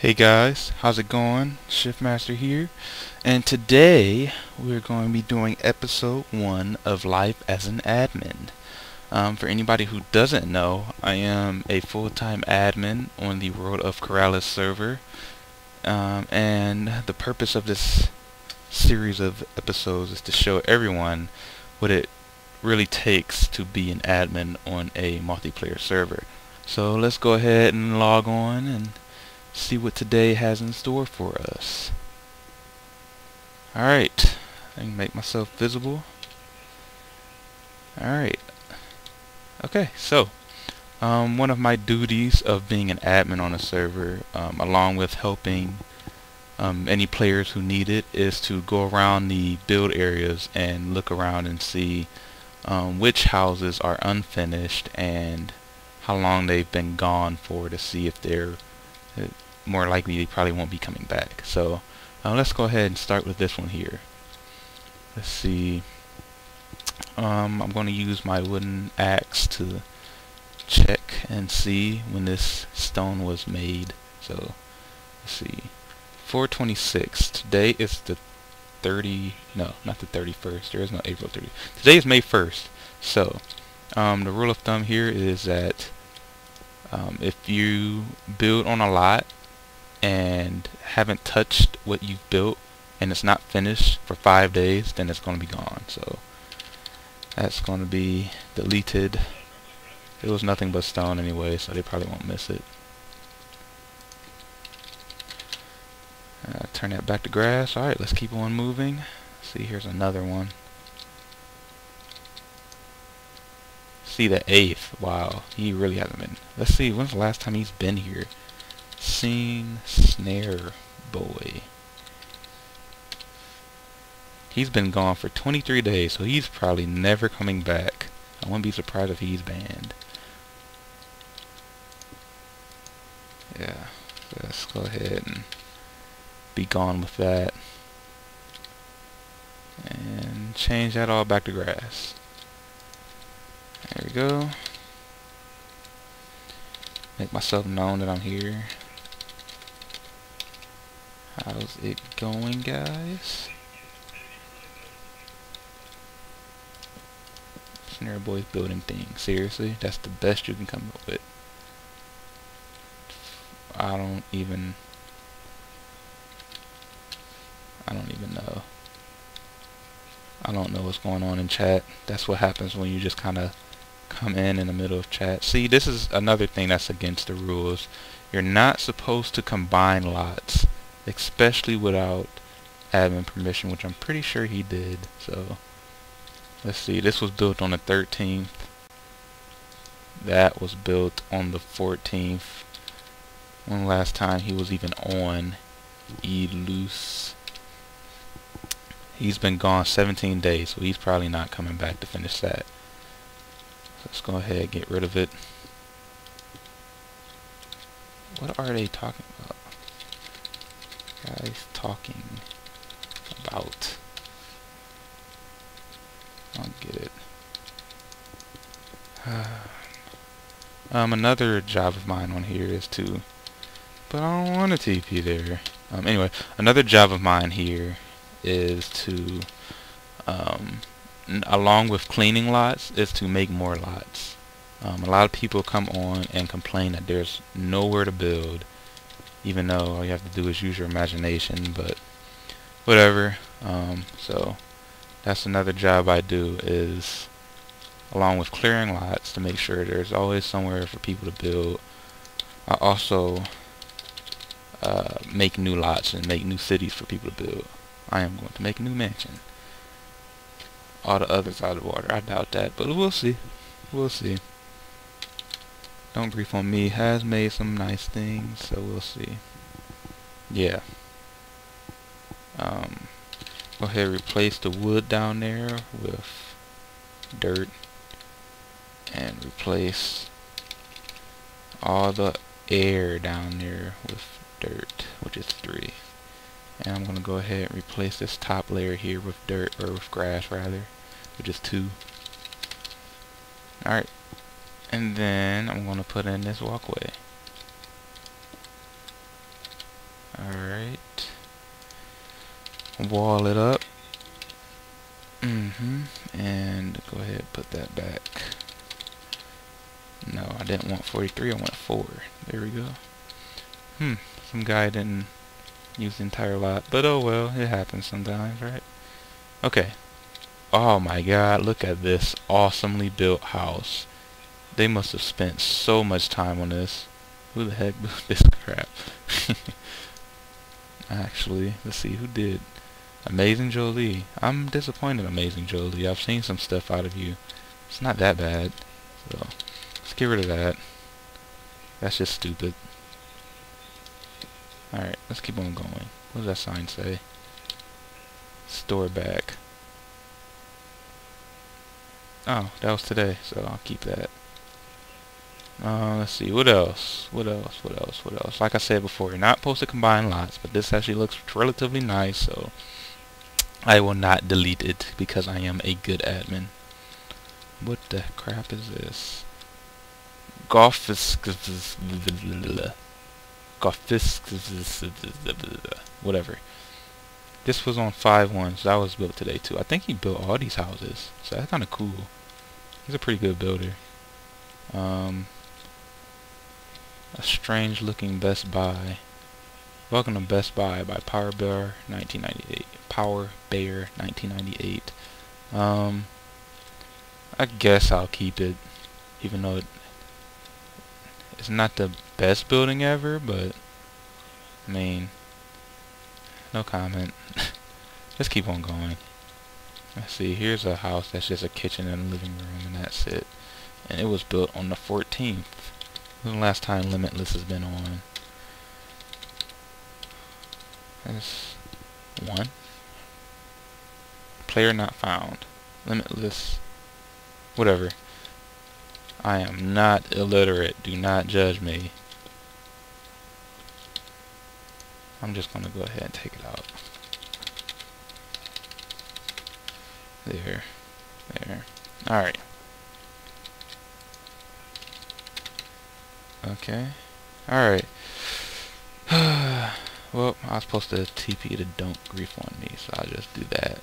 Hey guys, how's it going? Shiftmaster here, and today we're going to be doing episode 1 of Life as an Admin. Um, for anybody who doesn't know, I am a full-time admin on the World of Keralis server, um, and the purpose of this series of episodes is to show everyone what it really takes to be an admin on a multiplayer server. So let's go ahead and log on and see what today has in store for us. Alright, I can make myself visible. Alright. Okay, so um, one of my duties of being an admin on a server, um, along with helping um, any players who need it, is to go around the build areas and look around and see um, which houses are unfinished and how long they've been gone for to see if they're more likely they probably won't be coming back. So uh, let's go ahead and start with this one here. Let's see. Um, I'm going to use my wooden axe to check and see when this stone was made. So let's see. 426. Today is the 30. No, not the 31st. There is no April 30. Today is May 1st. So um, the rule of thumb here is that um, if you build on a lot and haven't touched what you've built and it's not finished for five days, then it's going to be gone. So that's going to be deleted. It was nothing but stone anyway, so they probably won't miss it. Uh, turn that back to grass. Alright, let's keep on moving. See, here's another one. See the eighth. Wow, he really hasn't been. Let's see, when's the last time he's been here? Scene Snare Boy. He's been gone for 23 days, so he's probably never coming back. I wouldn't be surprised if he's banned. Yeah, let's go ahead and be gone with that. And change that all back to grass. There we go. Make myself known that I'm here. How's it going, guys? Snare Boy's building things. Seriously? That's the best you can come up with. I don't even... I don't even know. I don't know what's going on in chat. That's what happens when you just kind of come in in the middle of chat. See, this is another thing that's against the rules. You're not supposed to combine lots especially without admin permission, which I'm pretty sure he did. So, let's see. This was built on the 13th. That was built on the 14th. One last time he was even on Eluse. He's been gone 17 days, so he's probably not coming back to finish that. Let's go ahead and get rid of it. What are they talking about? Guys talking about? I don't get it. um, another job of mine on here is to, but I don't want to TP there. Um, anyway, another job of mine here is to, um, along with cleaning lots, is to make more lots. Um, a lot of people come on and complain that there's nowhere to build even though all you have to do is use your imagination but whatever. Um, so that's another job I do is along with clearing lots to make sure there's always somewhere for people to build. I also uh, make new lots and make new cities for people to build. I am going to make a new mansion. All the others out of water I doubt that but we'll see. We'll see don't Grief on Me has made some nice things, so we'll see. Yeah. Um, go ahead replace the wood down there with dirt and replace all the air down there with dirt, which is three. And I'm going to go ahead and replace this top layer here with dirt, or with grass rather, which is two. Alright, and then I'm gonna put in this walkway. Alright. Wall it up. Mm-hmm. And go ahead put that back. No I didn't want 43 I want 4 there we go. Hmm some guy didn't use the entire lot but oh well it happens sometimes right? Okay. Oh my god look at this awesomely built house. They must have spent so much time on this. Who the heck built this crap? Actually, let's see, who did? Amazing Jolie. I'm disappointed, Amazing Jolie. I've seen some stuff out of you. It's not that bad. So, let's get rid of that. That's just stupid. Alright, let's keep on going. What does that sign say? Store back. Oh, that was today, so I'll keep that. Uh, let's see, what else? What else? What else? What else? Like I said before, you're not supposed to combine lots, but this actually looks relatively nice, so I will not delete it because I am a good admin. What the crap is this? Golf is whatever. This was on 5-1, so that was built today too. I think he built all these houses, so that's kind of cool. He's a pretty good builder. Um, a strange looking Best Buy. Welcome to Best Buy by Power Bear 1998. Power Bear 1998. Um, I guess I'll keep it, even though it, it's not the best building ever, but I mean, no comment. Let's keep on going. Let's see, here's a house that's just a kitchen and a living room, and that's it. And it was built on the 14th. The last time Limitless has been on? That's one. Player not found. Limitless. Whatever. I am not illiterate. Do not judge me. I'm just going to go ahead and take it out. There. There. Alright. Okay. Alright. well, I was supposed to TP to don't grief on me, so I'll just do that.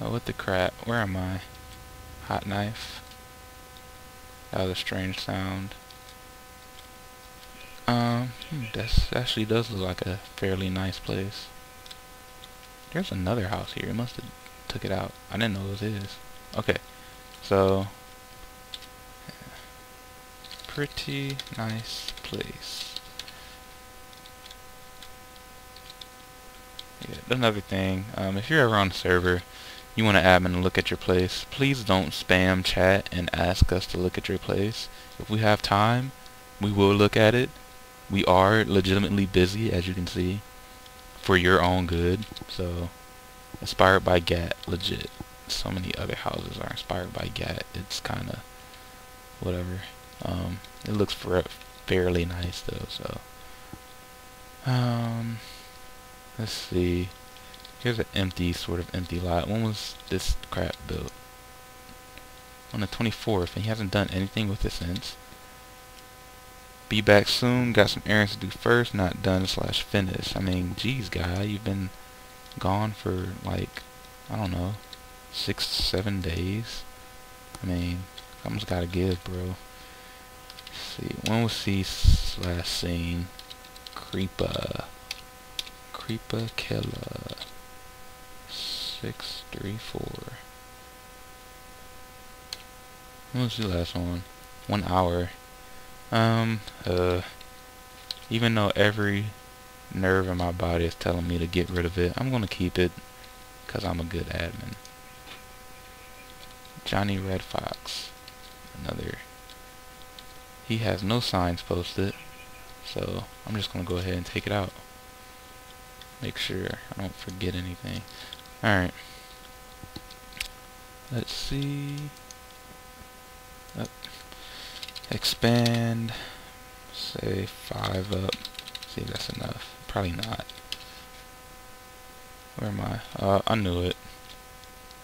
Oh, what the crap? Where am I? Hot knife. That was a strange sound. Um, hmm, this actually does look like a fairly nice place. There's another house here. It must have took it out. I didn't know it was his. Okay, so pretty nice place. Yeah, another thing, um, if you're ever on the server, you want to admin and look at your place, please don't spam chat and ask us to look at your place. If we have time, we will look at it. We are legitimately busy, as you can see, for your own good. So, inspired by GAT, legit. So many other houses are inspired by GAT. It's kind of whatever. Um, it looks fairly nice though, so. Um, let's see. Here's an empty, sort of empty lot. When was this crap built? On the 24th, and he hasn't done anything with it since. Be back soon. Got some errands to do first. Not done slash finished. I mean, geez, guy, you've been gone for like, I don't know, six, seven days. I mean, something's gotta give, bro see. When was he last seen? Creeper. Creeper killer. Six three four. When was the last one? One hour. Um, uh, even though every nerve in my body is telling me to get rid of it, I'm gonna keep it because I'm a good admin. Johnny Red Fox. Another he has no signs posted. So I'm just going to go ahead and take it out. Make sure I don't forget anything. Alright. Let's see. Up. Expand. Say 5 up. See if that's enough. Probably not. Where am I? Uh, I knew it.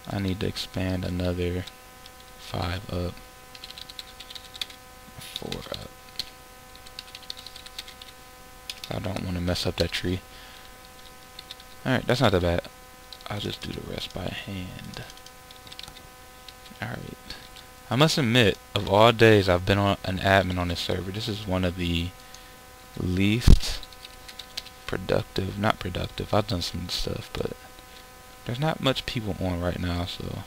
I need to expand another 5 up four up. I don't want to mess up that tree. Alright, that's not that bad. I'll just do the rest by hand. Alright. I must admit, of all days I've been on an admin on this server, this is one of the least productive, not productive, I've done some stuff, but there's not much people on right now, so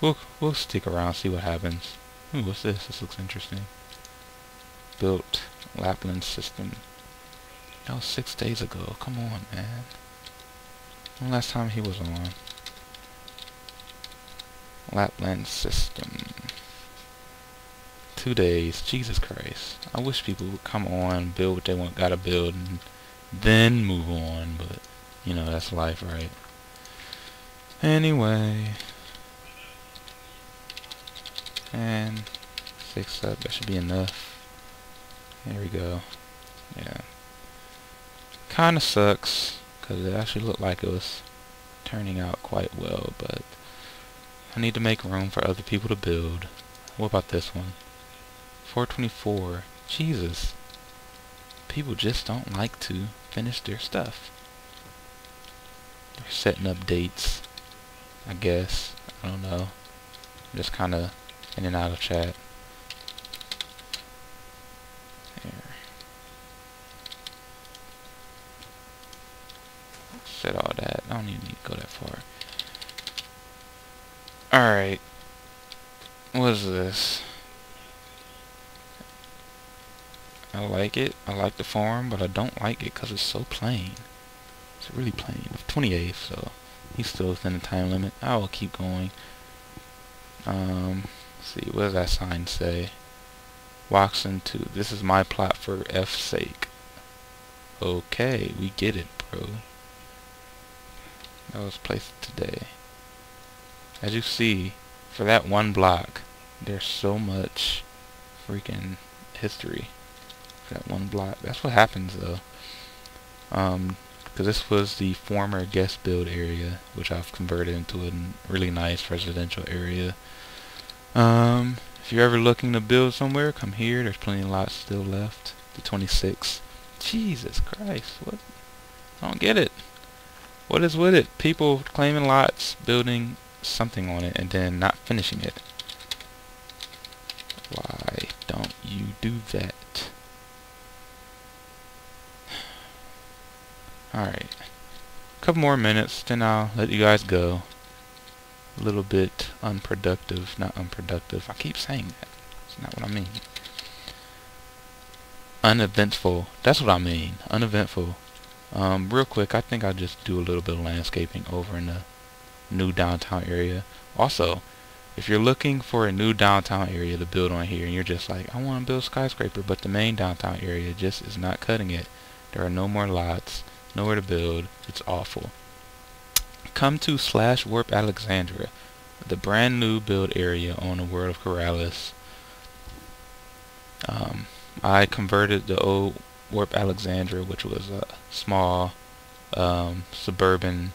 we'll, we'll stick around, see what happens. Ooh, what's this? This looks interesting. Built Lapland system. That was six days ago. Come on, man. When last time he was on? Lapland system. Two days. Jesus Christ. I wish people would come on, build what they want, gotta build, and then move on, but, you know, that's life, right? Anyway. And six up, that should be enough. There we go. Yeah. Kinda sucks, because it actually looked like it was turning out quite well, but I need to make room for other people to build. What about this one? 424. Jesus. People just don't like to finish their stuff. They're setting up dates, I guess. I don't know. Just kind of in and out of chat. There. Set all that. I don't even need to go that far. Alright. What is this? I like it. I like the farm, but I don't like it because it's so plain. It's really plain. 28th, so he's still within the time limit. I will keep going. Um, see, what does that sign say? Walks into, this is my plot for F's sake. Okay, we get it, bro. That was placed today. As you see, for that one block, there's so much freaking history. For that one block. That's what happens, though. Um, because this was the former guest build area, which I've converted into a really nice residential area. Um, if you're ever looking to build somewhere, come here. There's plenty of lots still left. The 26. Jesus Christ, what? I don't get it. What is with it? People claiming lots, building something on it, and then not finishing it. Why don't you do that? Alright. A couple more minutes, then I'll let you guys go. A little bit unproductive, not unproductive. I keep saying that. It's not what I mean. Uneventful. That's what I mean. Uneventful. Um, real quick, I think I'll just do a little bit of landscaping over in the new downtown area. Also, if you're looking for a new downtown area to build on here and you're just like, I want to build a skyscraper, but the main downtown area just is not cutting it. There are no more lots nowhere to build. It's awful. Come to slash warp Alexandria, the brand new build area on the world of Keralis. Um, I converted the old warp Alexandria, which was a small um, suburban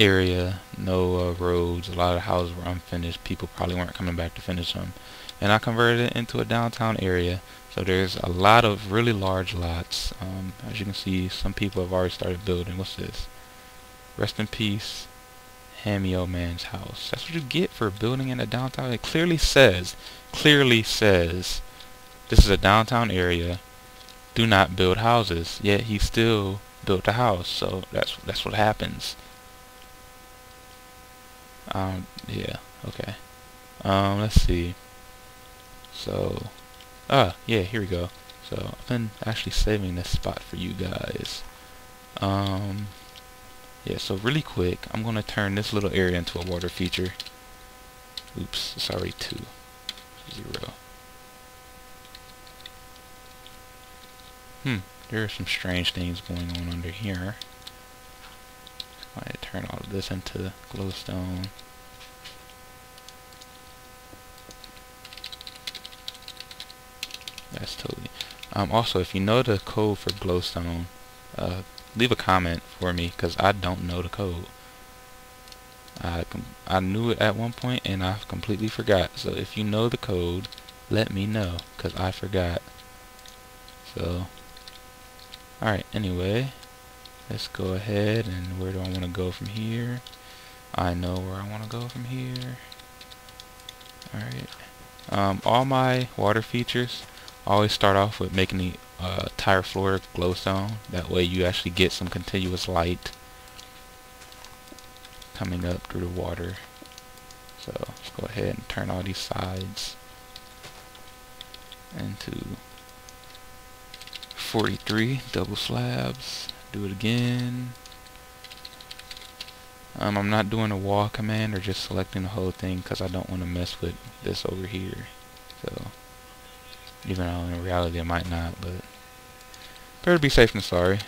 area, no uh, roads, a lot of houses were unfinished. People probably weren't coming back to finish them. And I converted it into a downtown area so there's a lot of really large lots. Um, as you can see, some people have already started building. What's this? Rest in peace, Hammy Old Man's house. That's what you get for building in a downtown. It clearly says, clearly says, this is a downtown area. Do not build houses. Yet he still built a house. So that's that's what happens. Um, yeah. Okay. Um, let's see. So Ah, yeah, here we go. So I've been actually saving this spot for you guys. Um, yeah, so really quick, I'm going to turn this little area into a water feature. Oops, sorry, already 2. Hmm, there are some strange things going on under here. I turn all of this into glowstone. That's totally. Um, also, if you know the code for glowstone, uh, leave a comment for me because I don't know the code. I I knew it at one point and I completely forgot. So if you know the code, let me know because I forgot. So, alright. Anyway, let's go ahead and where do I want to go from here? I know where I want to go from here. Alright um, all my water features always start off with making the uh, tire floor glowstone that way you actually get some continuous light coming up through the water. So let's go ahead and turn all these sides into 43 double slabs. Do it again. Um, I'm not doing a wall command or just selecting the whole thing because I don't want to mess with this over here. So even though in reality I might not but better be safe than sorry.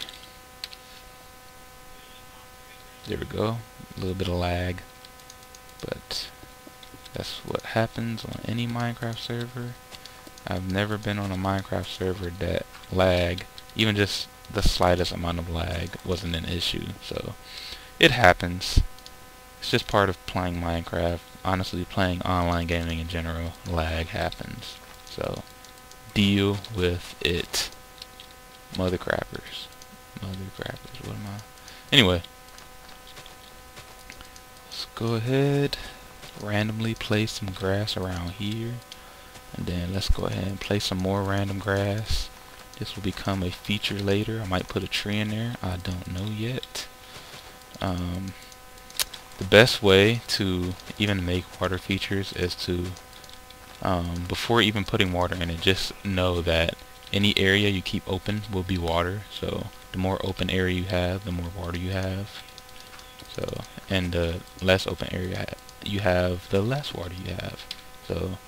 There we go. A little bit of lag. But that's what happens on any Minecraft server I've never been on a Minecraft server that lag even just the slightest amount of lag wasn't an issue so it happens. It's just part of playing Minecraft. Honestly playing online gaming in general lag happens. So deal with it. Mother crappers mother crappers what am I? Anyway. Let's go ahead randomly place some grass around here and then let's go ahead and place some more random grass. This will become a feature later. I might put a tree in there. I don't know yet. Um, the best way to even make water features is to um, before even putting water in it just know that any area you keep open will be water. So the more open area you have the more water you have. So and the less open area you have the less water you have. So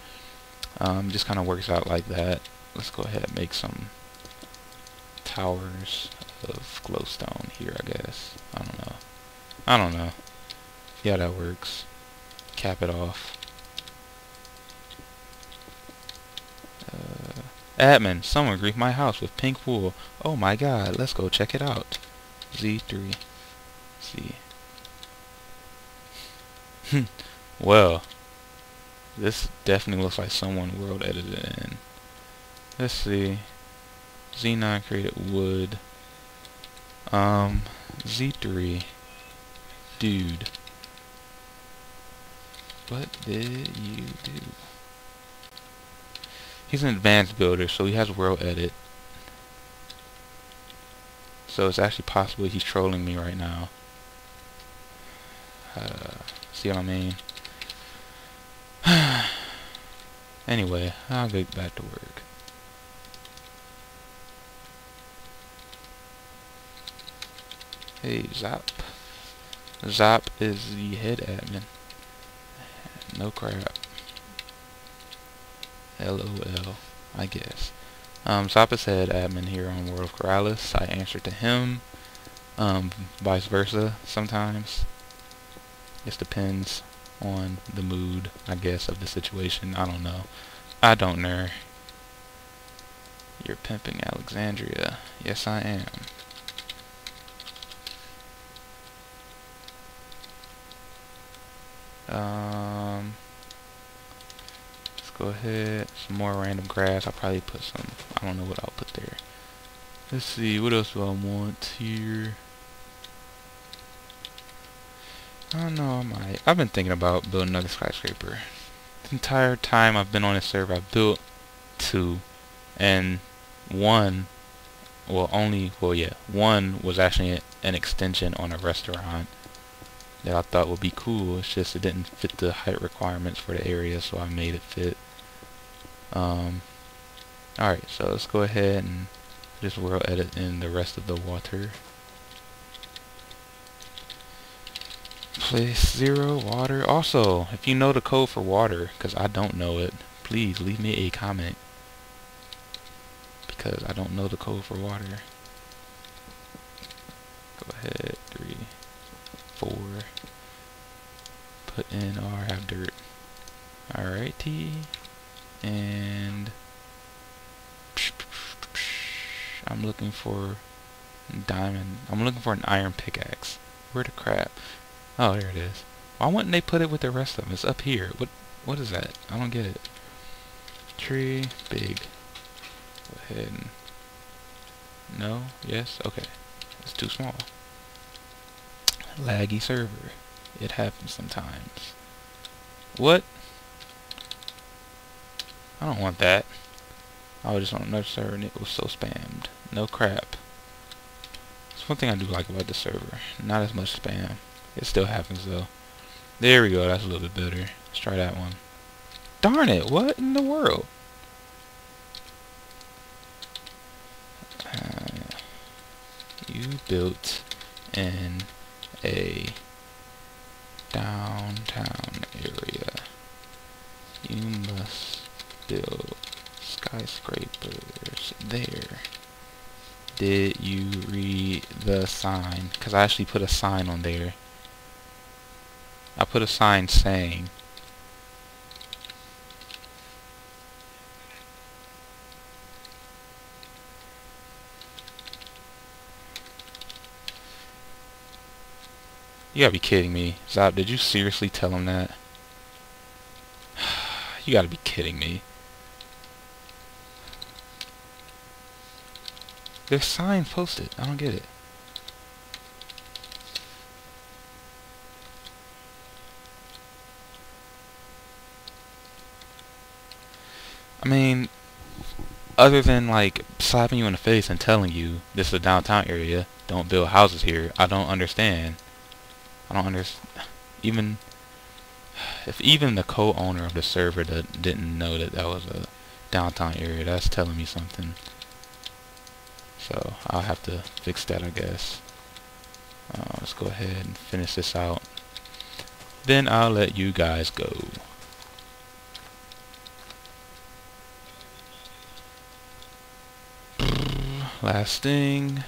um, just kind of works out like that. Let's go ahead and make some towers of glowstone here I guess. I don't know. I don't know. Yeah that works. Cap it off. Uh, admin someone grief my house with pink wool. Oh my god let's go check it out. Z3 see well this definitely looks like someone world edited in. Let's see. Z9 created wood. Um Z3 dude. What did you do? He's an advanced builder so he has world edit. So it's actually possible he's trolling me right now. Uh, see what I mean anyway I'll get back to work. Hey Zap. Zap is the head admin. No crap. LOL I guess. Um, Zap is head admin here on World of Keralis I answer to him um, vice versa sometimes. It just depends on the mood, I guess, of the situation. I don't know. I don't know. You're pimping Alexandria. Yes, I am. Um, let's go ahead. Some more random grass. I'll probably put some. I don't know what I'll put there. Let's see. What else do I want here? Know, I might. I've been thinking about building another skyscraper. The entire time I've been on this server, I've built two, and one, well, only, well, yeah, one was actually an extension on a restaurant that I thought would be cool. It's just it didn't fit the height requirements for the area, so I made it fit. Um, alright, so let's go ahead and just world edit in the rest of the water. Place zero water. Also, if you know the code for water, because I don't know it, please leave me a comment. Because I don't know the code for water. Go ahead, three, four. Put in or have dirt. Alrighty. And I'm looking for diamond. I'm looking for an iron pickaxe. Where the crap? Oh, there it is. Why wouldn't they put it with the rest of them? It's up here. What? What is that? I don't get it. Tree, big. Go ahead and... No? Yes? Okay. It's too small. Laggy server. It happens sometimes. What? I don't want that. I was just on another server and it was so spammed. No crap. It's one thing I do like about the server. Not as much spam. It still happens though. There we go. That's a little bit better. Let's try that one. Darn it. What in the world? Uh, you built in a downtown area. You must build skyscrapers there. Did you read the sign? Because I actually put a sign on there. I put a sign saying You gotta be kidding me. Zop, did you seriously tell him that? you gotta be kidding me. There's signs posted. I don't get it. I mean, other than like slapping you in the face and telling you this is a downtown area, don't build houses here, I don't understand. I don't understand. Even if even the co-owner of the server that didn't know that that was a downtown area, that's telling me something. So I'll have to fix that, I guess. Uh, let's go ahead and finish this out. Then I'll let you guys go. Last thing,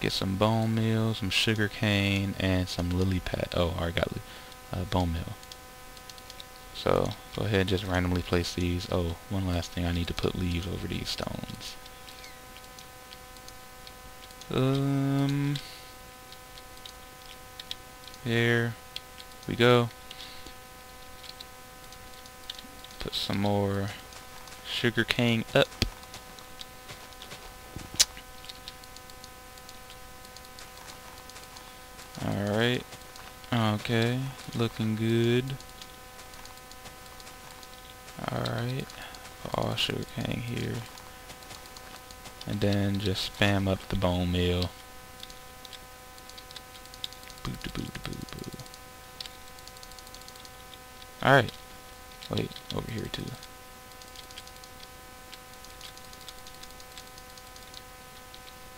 get some bone meal, some sugar cane, and some lily pad. Oh, I got uh, bone meal. So go ahead and just randomly place these. Oh, one last thing, I need to put leaves over these stones. Um, here we go. Put some more sugar cane up. Alright. Okay. Looking good. Alright. All sugar cane here and then just spam up the bone meal. Alright. Wait, over here too.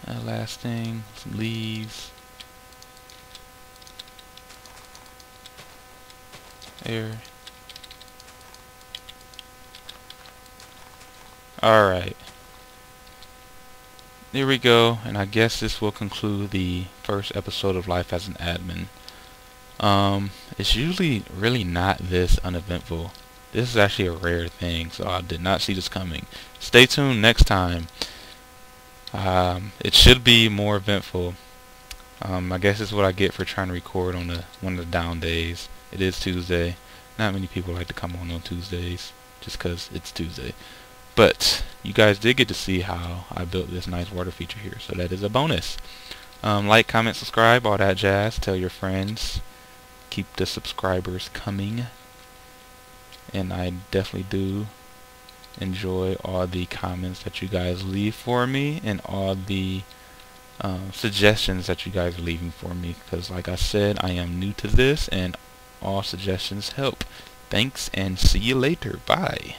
Uh, last thing, some leaves. There. Alright. There we go, and I guess this will conclude the first episode of Life as an Admin. Um, it's usually really not this uneventful. This is actually a rare thing, so I did not see this coming. Stay tuned next time. Um, it should be more eventful. Um, I guess it's what I get for trying to record on the one of the down days. It is Tuesday. Not many people like to come on on Tuesdays, just because it's Tuesday. But you guys did get to see how I built this nice water feature here, so that is a bonus. Um, like, comment, subscribe, all that jazz. Tell your friends. Keep the subscribers coming. And I definitely do enjoy all the comments that you guys leave for me and all the uh, suggestions that you guys are leaving for me because like I said I am new to this and all suggestions help. Thanks and see you later. Bye.